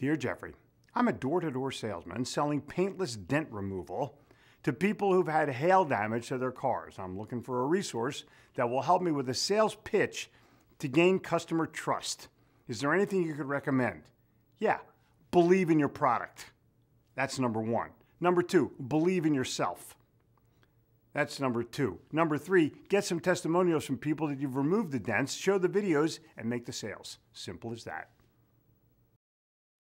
Dear Jeffrey, I'm a door to door salesman selling paintless dent removal to people who've had hail damage to their cars. I'm looking for a resource that will help me with a sales pitch to gain customer trust. Is there anything you could recommend? Yeah, believe in your product. That's number one. Number two, believe in yourself. That's number two. Number three, get some testimonials from people that you've removed the dents, show the videos, and make the sales. Simple as that.